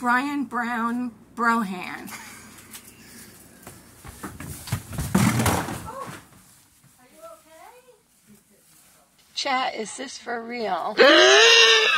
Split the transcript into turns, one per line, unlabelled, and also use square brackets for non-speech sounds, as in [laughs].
Brian Brown Brohan. Chat, is this for real? [laughs]